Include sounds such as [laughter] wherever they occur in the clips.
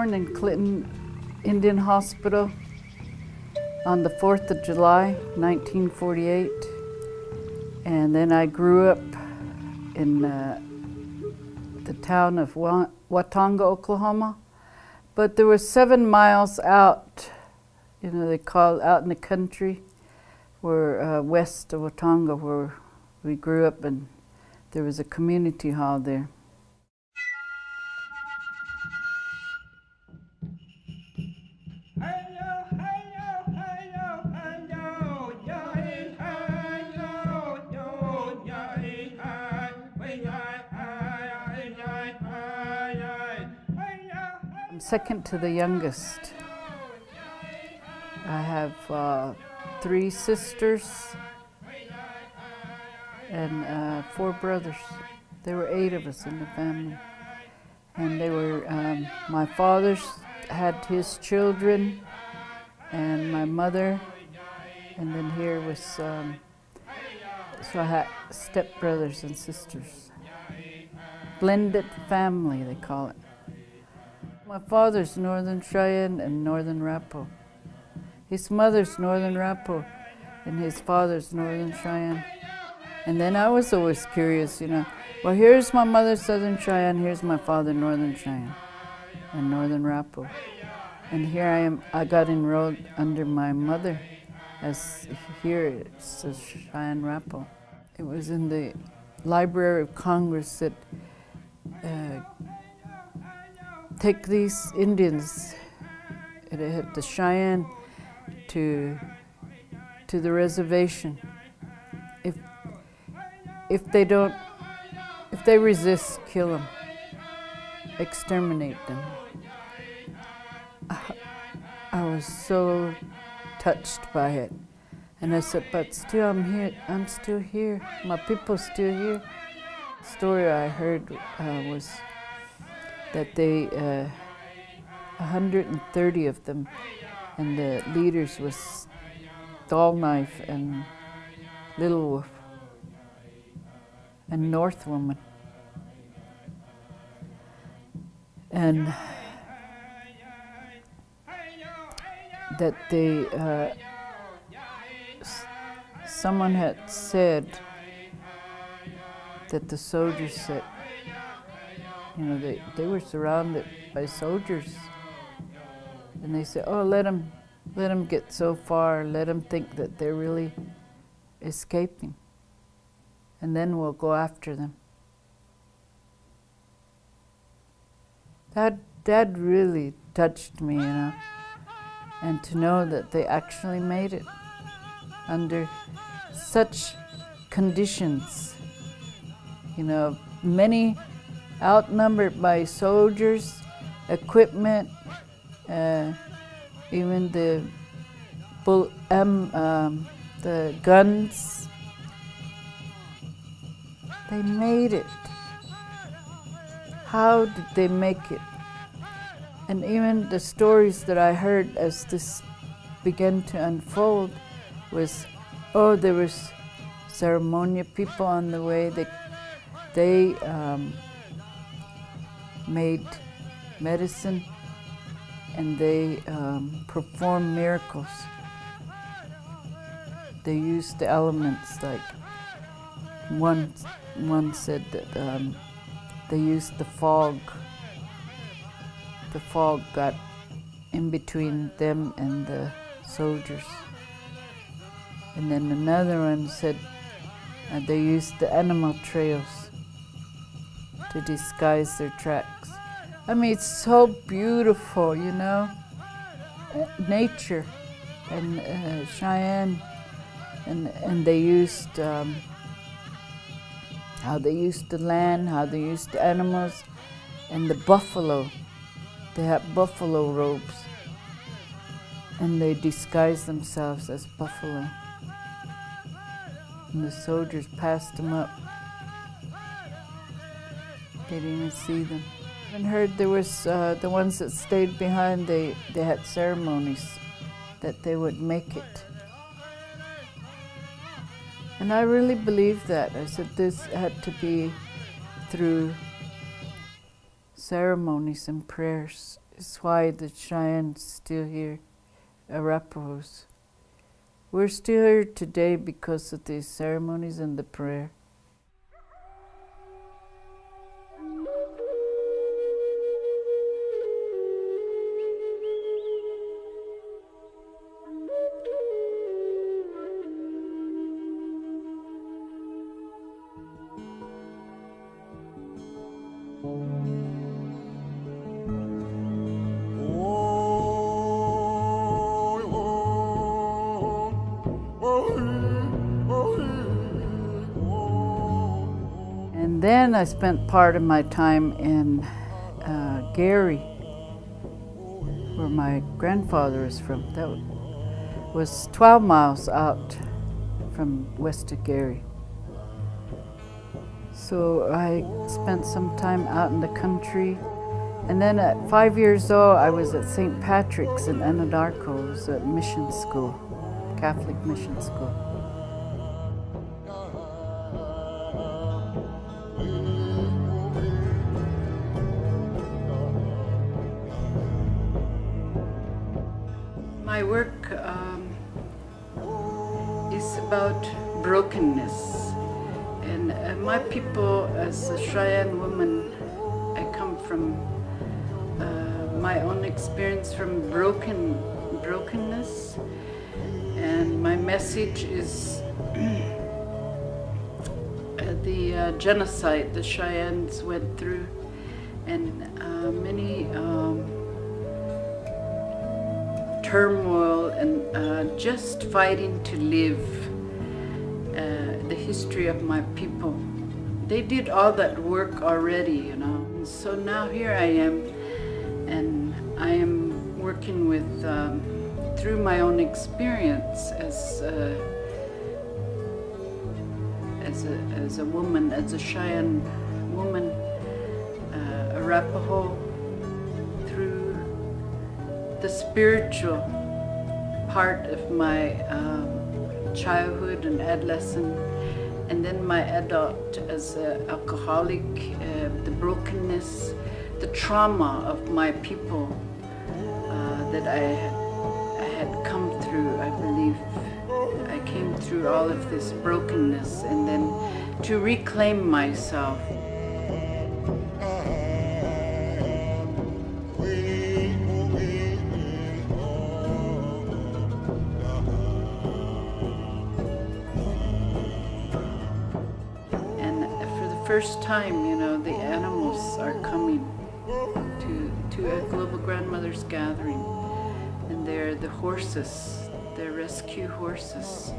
born in Clinton Indian Hospital on the 4th of July, 1948. And then I grew up in uh, the town of Watonga, Oklahoma. But there was seven miles out, you know, they call out in the country, where uh, west of Watonga, where we grew up, and there was a community hall there. Second to the youngest. I have uh, three sisters and uh, four brothers. There were eight of us in the family. And they were, um, my father's had his children and my mother. And then here was, um, so I had stepbrothers and sisters. Blended family, they call it. My father's Northern Cheyenne and Northern Rapo. His mother's Northern Rapo and his father's Northern Cheyenne. And then I was always curious, you know, well, here's my mother, Southern Cheyenne, here's my father, Northern Cheyenne and Northern Rapo. And here I am, I got enrolled under my mother as here it says Cheyenne Rapo. It was in the Library of Congress that uh, take these Indians, the Cheyenne, to to the reservation. If if they don't, if they resist, kill them, exterminate them. I, I was so touched by it, and I said, "But still, I'm here. I'm still here. My people still here." The story I heard uh, was that they, uh, 130 of them, and the leaders was Dull Knife and Little Wolf and North Woman. And that they, uh, someone had said that the soldiers said, you know, they, they were surrounded by soldiers. And they said, oh, let them, let them get so far, let them think that they're really escaping. And then we'll go after them. That, that really touched me, you know. And to know that they actually made it under such conditions, you know, many outnumbered by soldiers, equipment, uh, even the bull, um, um, the guns. They made it. How did they make it? And even the stories that I heard as this began to unfold was, oh, there was ceremonial people on the way. They, they um, made medicine and they um, performed miracles. They used the elements like one, one said that um, they used the fog. The fog got in between them and the soldiers. And then another one said uh, they used the animal trails to disguise their tracks. I mean, it's so beautiful, you know, nature and uh, Cheyenne, and and they used um, how they used the land, how they used the animals, and the buffalo. They had buffalo robes, and they disguised themselves as buffalo. And the soldiers passed them up. Didn't even see them. And heard there was uh, the ones that stayed behind. They they had ceremonies that they would make it. And I really believed that. I said this had to be through ceremonies and prayers That's why the Cheyenne's still here, Arapahoes. We're still here today because of the ceremonies and the prayer. I spent part of my time in uh, Gary, where my grandfather is from. That was 12 miles out from west of Gary. So I spent some time out in the country. And then at five years old, I was at St. Patrick's in Anadarko. It was a mission school, Catholic mission school. My work um, is about brokenness. And uh, my people, as a Cheyenne woman, I come from uh, my own experience from broken brokenness. And my message is [clears throat] the uh, genocide the Cheyennes went through and uh, many um, turmoil and uh, just fighting to live uh, the history of my people. They did all that work already, you know. And so now here I am, and I am working with, um, through my own experience as uh, as a, as a woman, as a Cheyenne woman, uh, Arapaho, the spiritual part of my um, childhood and adolescence, and then my adult as an alcoholic, uh, the brokenness, the trauma of my people uh, that I, I had come through, I believe. I came through all of this brokenness and then to reclaim myself. First time, you know, the animals are coming to, to a Global Grandmothers Gathering. And they're the horses, they're rescue horses.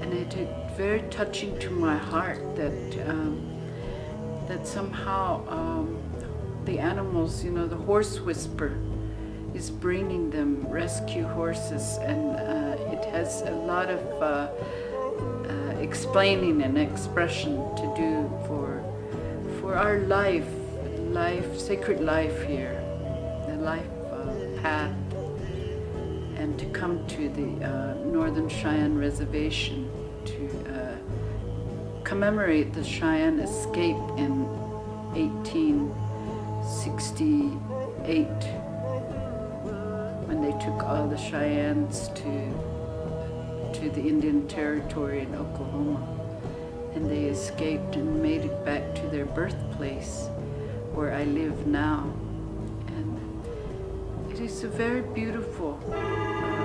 And it is very touching to my heart that, um, that somehow um, the animals, you know, the horse whisper is bringing them rescue horses. And uh, it has a lot of uh, uh, explaining and expression to do for, our life, life, sacred life here, the life uh, path and to come to the uh, Northern Cheyenne Reservation to uh, commemorate the Cheyenne escape in 1868 when they took all the Cheyennes to, to the Indian Territory in Oklahoma. And they escaped and made it back their birthplace where I live now. And it is a very beautiful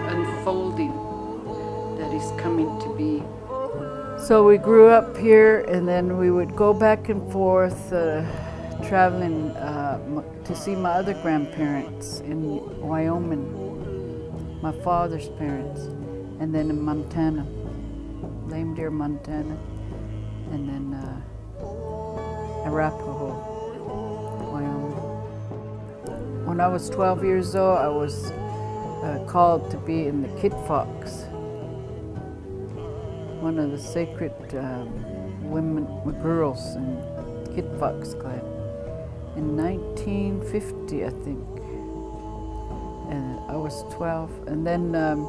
unfolding that is coming to be. So we grew up here and then we would go back and forth uh, traveling uh, to see my other grandparents in Wyoming, my father's parents, and then in Montana, Lame Deer, Montana, and then uh, Arapaho, Wyoming. When I was 12 years old, I was uh, called to be in the Kit Fox, one of the sacred um, women, girls in Kit Fox Clan. In 1950, I think. And I was 12. And then um,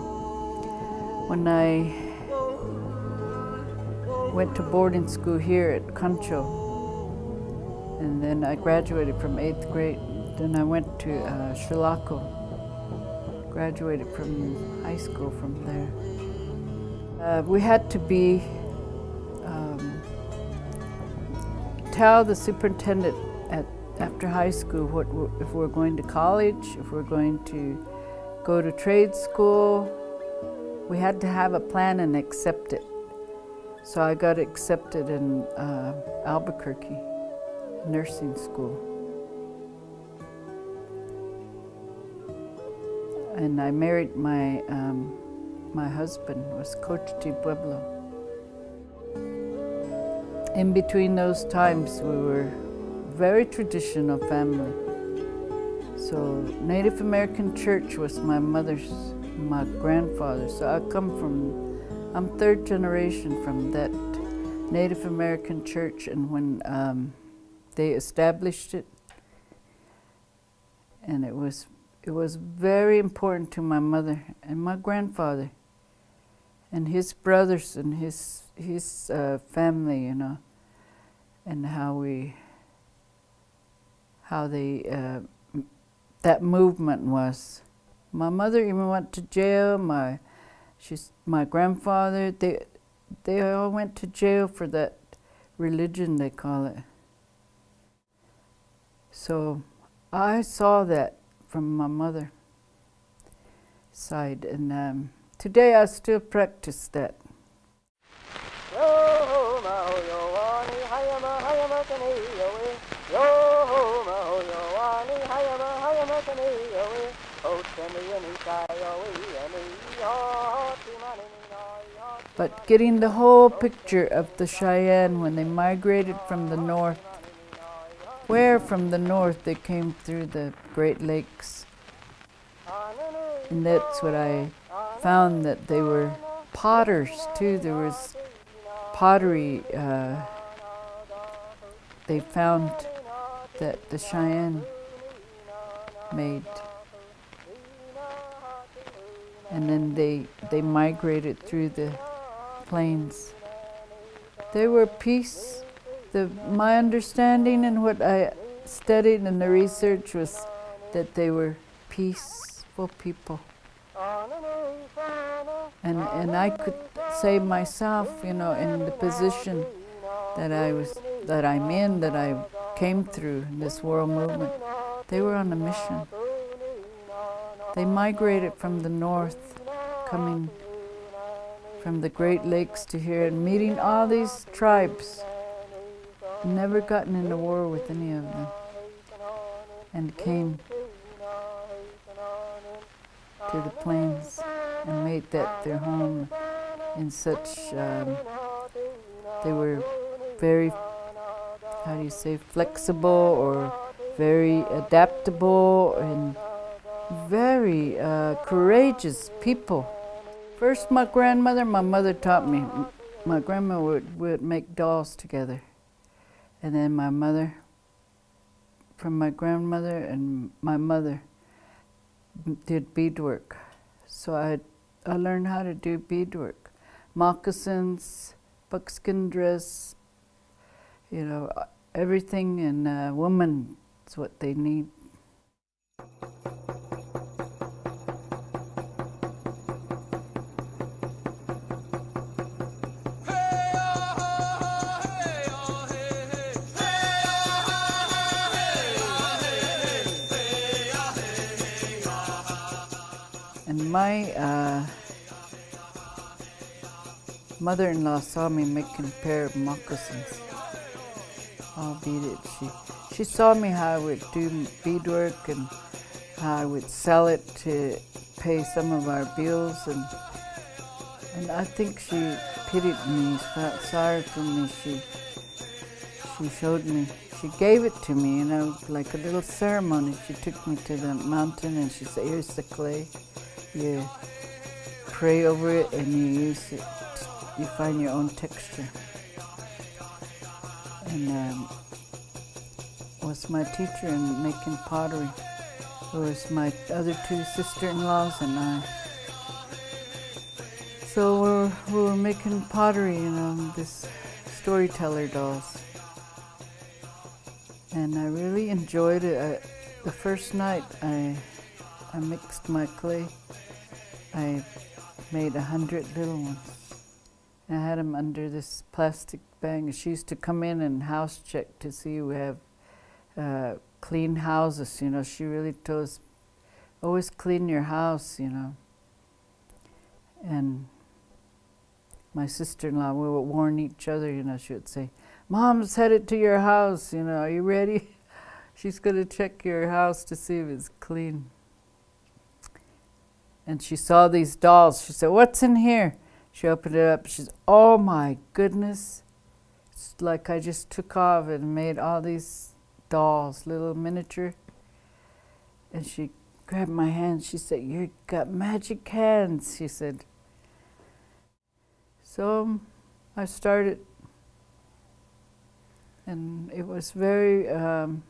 when I went to boarding school here at Concho, and then I graduated from eighth grade. Then I went to uh, Chilocco. Graduated from high school from there. Uh, we had to be um, tell the superintendent at after high school what if we're going to college, if we're going to go to trade school. We had to have a plan and accept it. So I got accepted in uh, Albuquerque nursing school. And I married my, um, my husband, was Coach de Pueblo. In between those times, we were very traditional family. So Native American church was my mother's, my grandfather. So I come from, I'm third generation from that Native American church. And when um, they established it, and it was, it was very important to my mother and my grandfather and his brothers and his, his uh, family, you know, and how we how the uh, that movement was. My mother even went to jail. My she's my grandfather. They they all went to jail for that religion they call it. So I saw that from my mother side, and um, today I still practice that. But getting the whole picture of the Cheyenne when they migrated from the north, where from the north they came through the Great Lakes. And that's what I found that they were potters too. There was pottery. Uh, they found that the Cheyenne made and then they they migrated through the plains. They were peace. The, my understanding and what I studied in the research was that they were peaceful people. And, and I could say myself, you know, in the position that I was, that I'm in, that I came through in this world movement, they were on a mission. They migrated from the north, coming from the Great Lakes to here and meeting all these tribes. Never gotten into war with any of them. And came to the plains and made that their home in such, um, they were very, how do you say, flexible or very adaptable and very uh, courageous people. First, my grandmother, my mother taught me. My grandma would, would make dolls together. And then my mother, from my grandmother and my mother, did beadwork. So I, I learned how to do beadwork. Moccasins, buckskin dress, you know, uh, everything in a uh, woman is what they need. My uh, mother-in-law saw me making a pair of moccasins, all beaded. She, she saw me how I would do beadwork and how I would sell it to pay some of our bills. And, and I think she pitied me, felt sorry for me. She, she showed me, she gave it to me, you know, like a little ceremony. She took me to the mountain and she said, here's the clay you pray over it and you use it, you find your own texture. And um, was my teacher in making pottery. It was my other two sister-in-laws and I. So we're, we were making pottery, you know, this storyteller dolls. And I really enjoyed it. I, The first night I, I mixed my clay, I made a hundred little ones. I had them under this plastic bag. She used to come in and house check to see we have uh, clean houses. You know, she really told us, always clean your house. You know. And my sister-in-law, we would warn each other. You know, she would say, "Mom's headed to your house. You know, are you ready?" [laughs] She's going to check your house to see if it's clean. And she saw these dolls. She said, What's in here? She opened it up. She said, Oh my goodness. It's like I just took off and made all these dolls, little miniature. And she grabbed my hand. She said, You got magic hands, she said. So I started, and it was very um,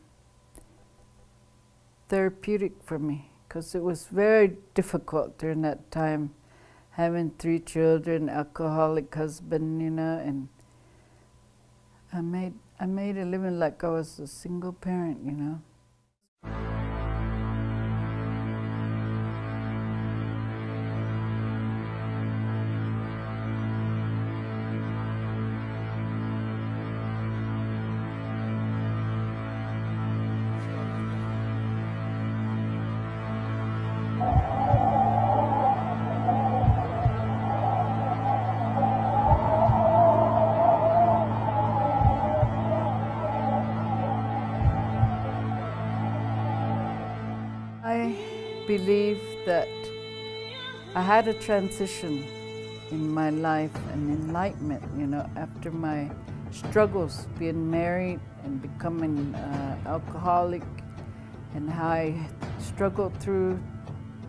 therapeutic for me because it was very difficult during that time having three children, alcoholic husband, you know, and I made I made a living like I was a single parent, you know. Had a transition in my life, an enlightenment, you know, after my struggles being married and becoming uh, alcoholic and how I struggled through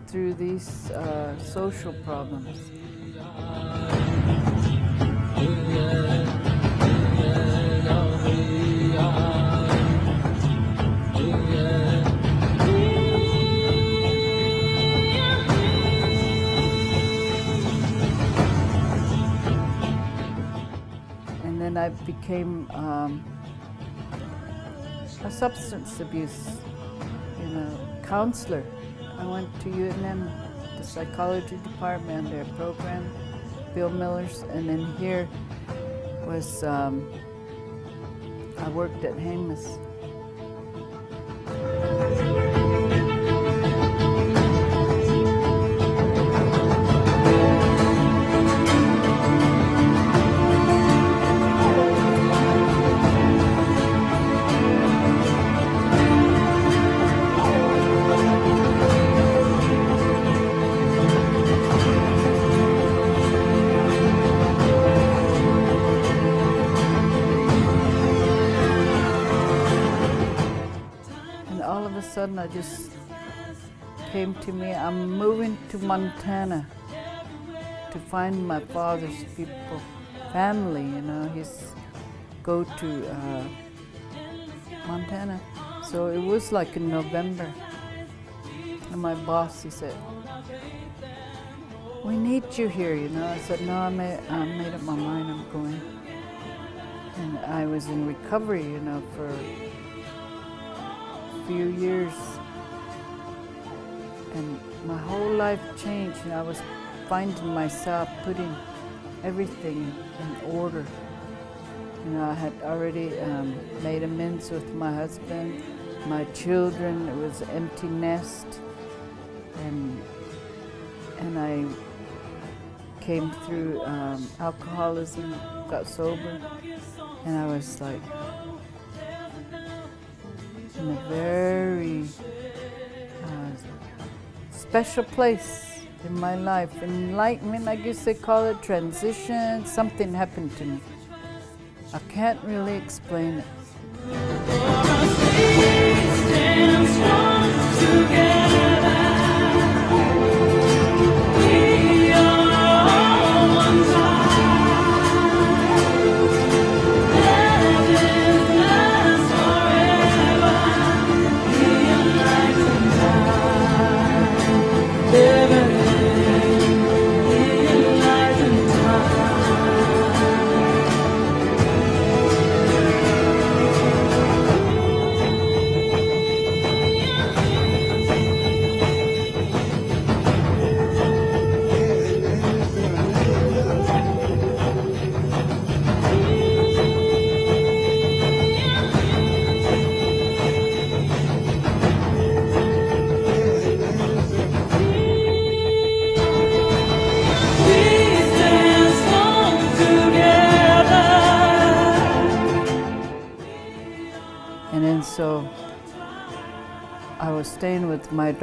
through these uh, social problems. I became um, a substance abuse, you know, counselor. I went to UNM, the psychology department, their program, Bill Miller's, and then here was, um, I worked at Hamas. Of a sudden, I just came to me. I'm moving to Montana to find my father's people, family. You know, his go to uh, Montana. So it was like in November, and my boss he said, "We need you here." You know, I said, "No, I made I made up my mind. I'm going." And I was in recovery, you know, for a few years and my whole life changed and I was finding myself putting everything in order. You know, I had already um, made amends with my husband, my children, it was an empty nest and and I came through um, alcoholism, got sober, and I was like, in a very special place in my life. Enlightenment, I guess they call it, transition, something happened to me. I can't really explain it.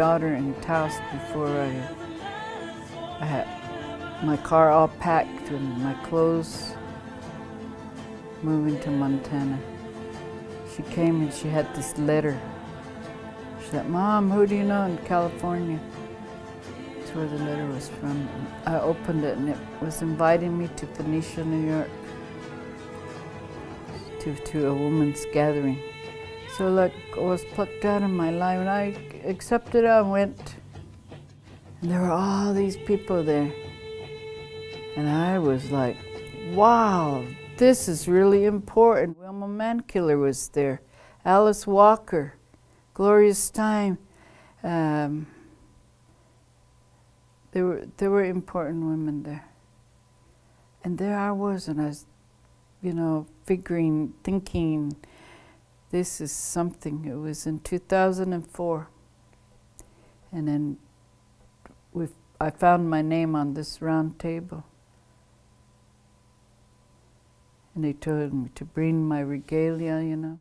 Daughter in Taos before I, I had my car all packed and my clothes moving to Montana. She came and she had this letter. She said, Mom, who do you know in California? That's where the letter was from. I opened it and it was inviting me to Phoenicia, New York, to, to a woman's gathering. So I was plucked out of my life and I accepted it and went. And there were all these people there. And I was like, wow, this is really important. Wilma Mankiller was there, Alice Walker, Gloria Steinem. Um, there were there were important women there. And there I was, and I was, you know, figuring, thinking, this is something. It was in 2004, and then we I found my name on this round table. And they told me to bring my regalia, you know.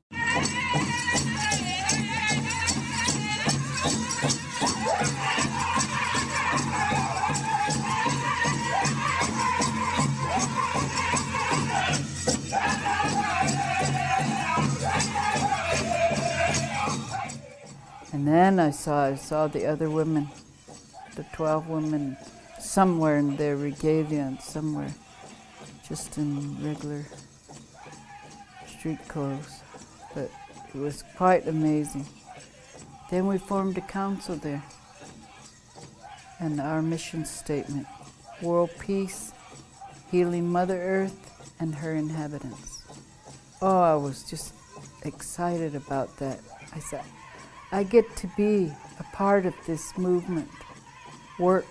And then I saw I saw the other women, the twelve women, somewhere in their regalia and somewhere just in regular street clothes. But it was quite amazing. Then we formed a council there. And our mission statement world peace, healing Mother Earth and her inhabitants. Oh, I was just excited about that. I said, I get to be a part of this movement, work.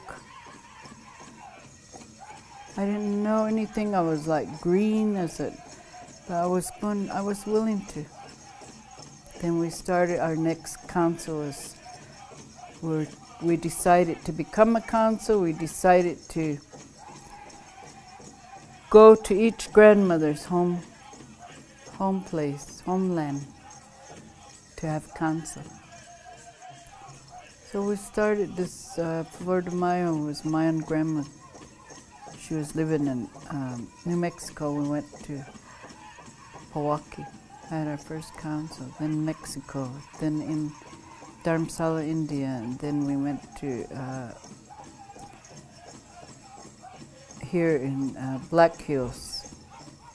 I didn't know anything. I was like green as it, but I was going, I was willing to. Then we started our next council as we we decided to become a council. We decided to go to each grandmother's home, home place, homeland, to have council. So we started this, uh, Flordemayo was my own grandma. She was living in um, New Mexico. We went to Milwaukee, had our first council, then Mexico, then in Dharamsala, India, and then we went to uh, here in uh, Black Hills,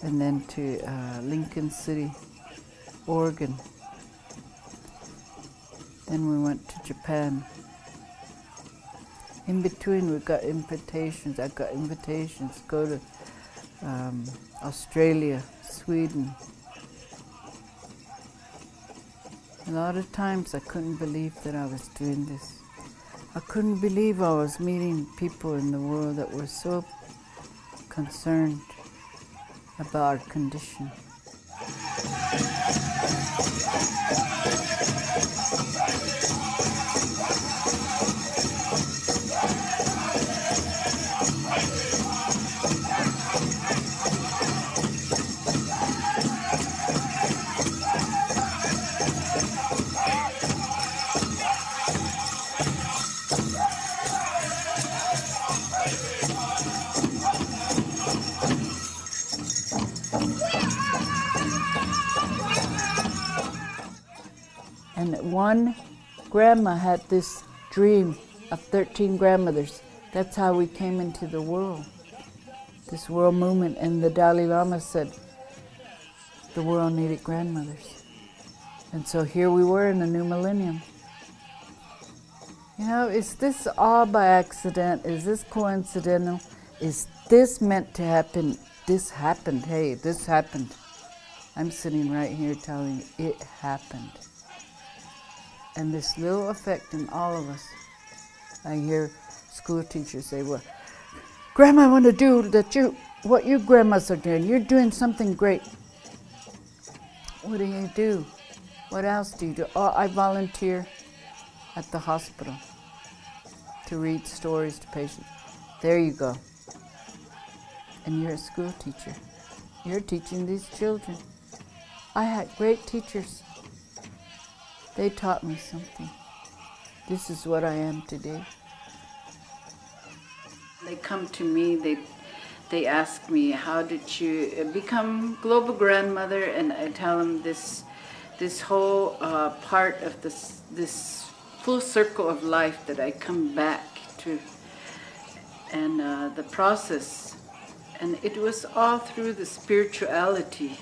and then to uh, Lincoln City, Oregon. Then we went to Japan. In between, we got invitations. I got invitations to go to um, Australia, Sweden. A lot of times I couldn't believe that I was doing this. I couldn't believe I was meeting people in the world that were so concerned about our condition. One grandma had this dream of 13 grandmothers. That's how we came into the world, this world movement. And the Dalai Lama said the world needed grandmothers. And so here we were in the new millennium. You know, is this all by accident? Is this coincidental? Is this meant to happen? This happened. Hey, this happened. I'm sitting right here telling you it happened and this little effect in all of us. I hear school teachers say, well, Grandma, I want to do that you, what you grandmas are doing. You're doing something great. What do you do? What else do you do? Oh, I volunteer at the hospital to read stories to patients. There you go. And you're a school teacher. You're teaching these children. I had great teachers They taught me something. This is what I am today. They come to me, they they ask me, how did you become global grandmother? And I tell them this, this whole uh, part of this, this full circle of life that I come back to and uh, the process. And it was all through the spirituality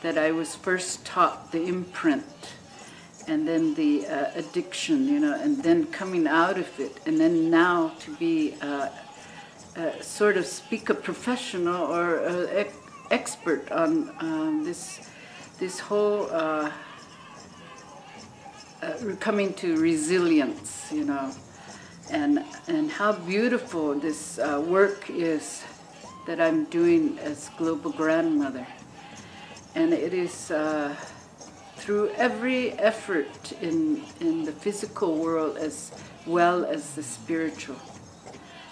that I was first taught the imprint and then the uh, addiction, you know, and then coming out of it, and then now to be uh, uh, sort of speak a professional or uh, expert on um, this this whole uh, uh, coming to resilience, you know, and and how beautiful this work is that I'm doing as global grandmother, and it is through every effort in in the physical world as well as the spiritual.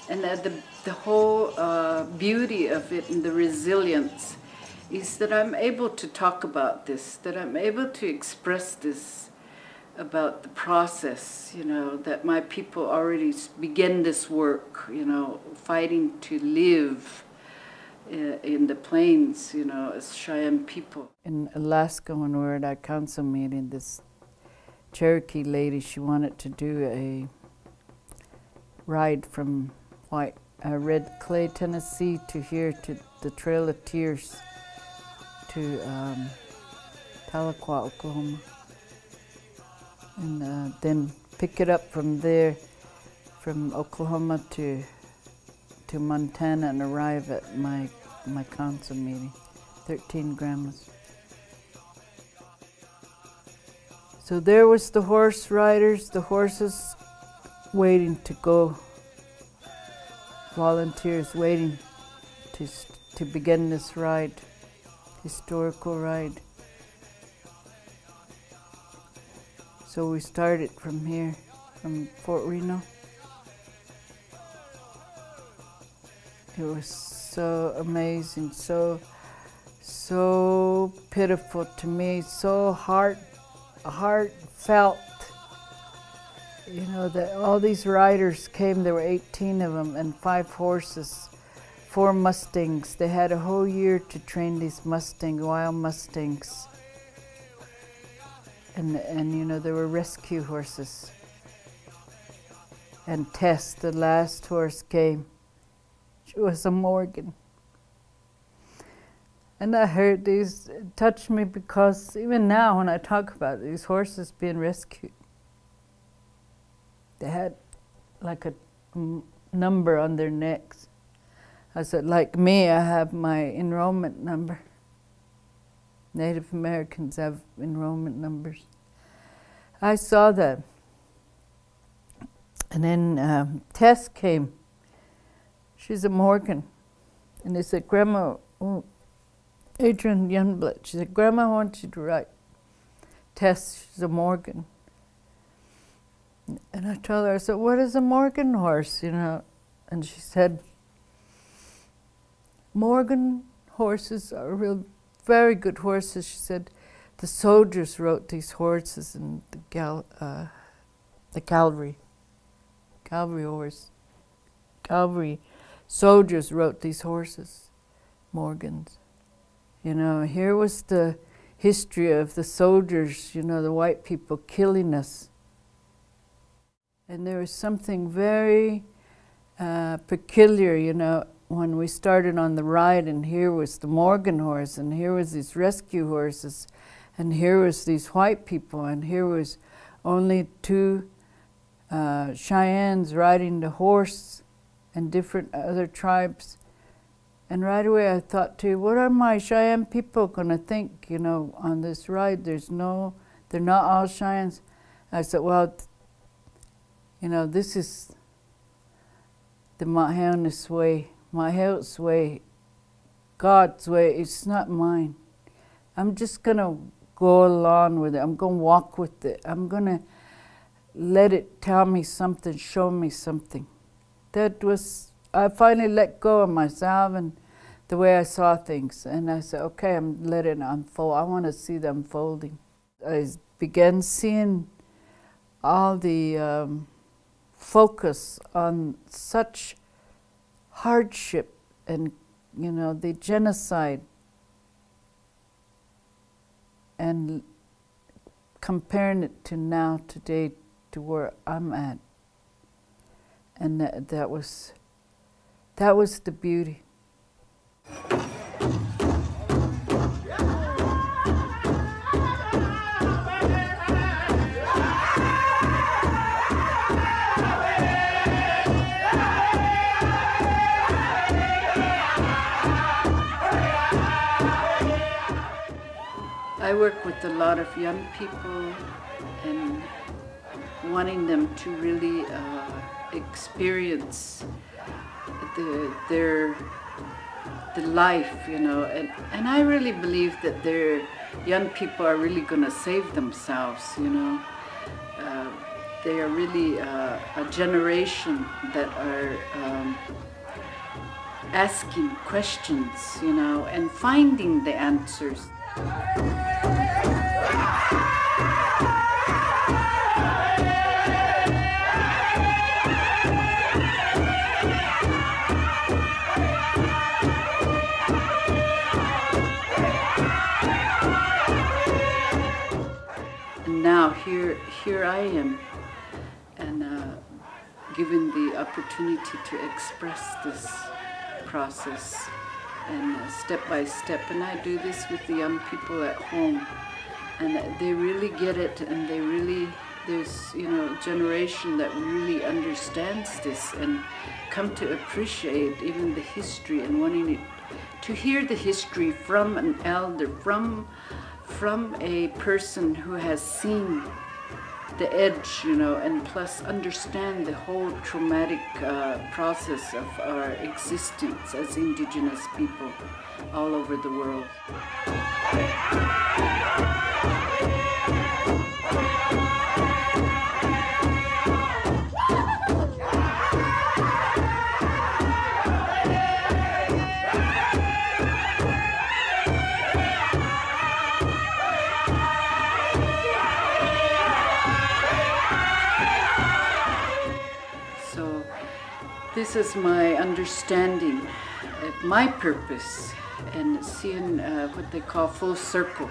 And the, the whole uh, beauty of it and the resilience is that I'm able to talk about this, that I'm able to express this about the process, you know, that my people already begin this work, you know, fighting to live in the plains, you know, as Cheyenne people. In Alaska, when we were at our council meeting, this Cherokee lady, she wanted to do a ride from White, uh, Red Clay, Tennessee to here to the Trail of Tears to um, Tahlequah, Oklahoma. And uh, then pick it up from there, from Oklahoma to to Montana and arrive at my my council meeting, 13 grandmas. So there was the horse riders, the horses waiting to go volunteers waiting to, to begin this ride, historical ride. So we started from here, from Fort Reno. It was so amazing, so, so pitiful to me, so heart, heartfelt you know, that all these riders came, there were 18 of them, and five horses, four Mustangs. They had a whole year to train these Mustangs, wild Mustangs. And, and you know, there were rescue horses. And Tess, the last horse, came. She was a Morgan. And I heard these touch me because even now when I talk about these horses being rescued, they had like a number on their necks. I said, like me, I have my enrollment number. Native Americans have enrollment numbers. I saw that. And then um, Tess came. She's a Morgan. And they said, Grandma, oh, Adrian Youngblood, she said, Grandma, I want you to write. Tess, she's a Morgan. And I told her, I said, what is a Morgan horse, you know? And she said, Morgan horses are real, very good horses. She said, the soldiers rode these horses in the, gal, uh, the cavalry, cavalry horse, cavalry soldiers rode these horses, Morgans. You know, here was the history of the soldiers, you know, the white people killing us and there was something very uh, peculiar, you know, when we started on the ride, and here was the Morgan horse, and here was these rescue horses, and here was these white people, and here was only two uh, Cheyennes riding the horse, and different other tribes. And right away I thought too, what are my Cheyenne people going to think, you know, on this ride? There's no, they're not all Cheyennes. I said, well, you know, this is the Mahaonis way, Mahaot's way, God's way. It's not mine. I'm just going to go along with it. I'm going to walk with it. I'm going to let it tell me something, show me something. That was, I finally let go of myself and the way I saw things. And I said, okay, I'm letting it unfold. I want to see them folding. I began seeing all the um, focus on such hardship and, you know, the genocide and comparing it to now, today, to where I'm at. And that, that was, that was the beauty. I work with a lot of young people and wanting them to really uh, experience the, their the life, you know, and, and I really believe that their young people are really going to save themselves, you know. Uh, they are really uh, a generation that are um, asking questions, you know, and finding the answers. Now here, here I am, and uh, given the opportunity to express this process and uh, step by step. And I do this with the young people at home, and they really get it, and they really there's you know generation that really understands this and come to appreciate even the history and wanting to hear the history from an elder from from a person who has seen the edge, you know, and plus understand the whole traumatic uh, process of our existence as indigenous people all over the world. This is my understanding, uh, my purpose, and seeing uh, what they call full circle,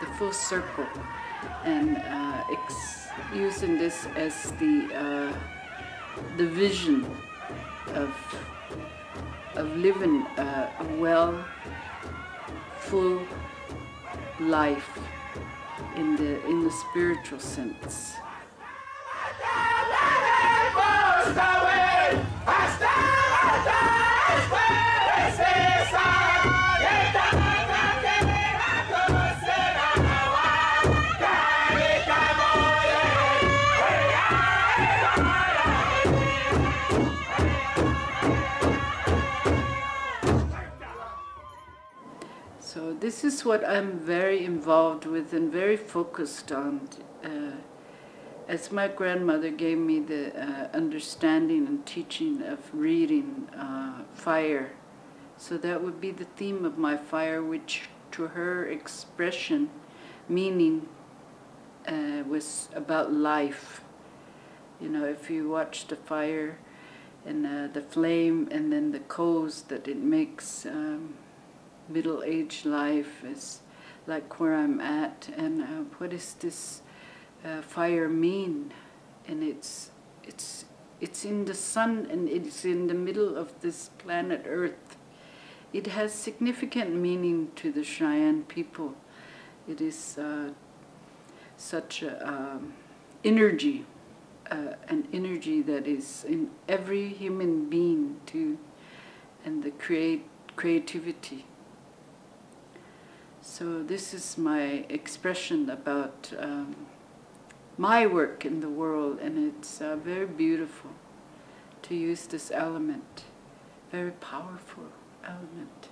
the full circle, and uh, using this as the uh, the vision of of living uh, a well, full life in the in the spiritual sense. This is what I'm very involved with and very focused on. Uh, as my grandmother gave me the uh, understanding and teaching of reading uh, fire, so that would be the theme of my fire, which to her expression, meaning, uh, was about life. You know, if you watch the fire and uh, the flame and then the coals that it makes, um, middle-aged life is like where I'm at, and uh, does this uh, fire mean? And it's it's it's in the sun, and it's in the middle of this planet Earth. It has significant meaning to the Cheyenne people. It is uh, such a um, energy, uh, an energy that is in every human being too, and the create creativity. So this is my expression about um, my work in the world, and it's uh, very beautiful to use this element, very powerful element.